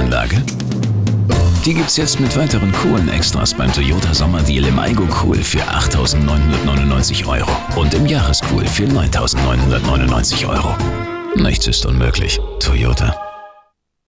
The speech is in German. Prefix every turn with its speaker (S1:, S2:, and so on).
S1: Klimaanlage? Die gibt's jetzt mit weiteren coolen Extras beim Toyota Sommerdeal im Aigo Cool für 8.999 Euro und im Jahrescool für 9.999 Euro. Nichts ist unmöglich. Toyota.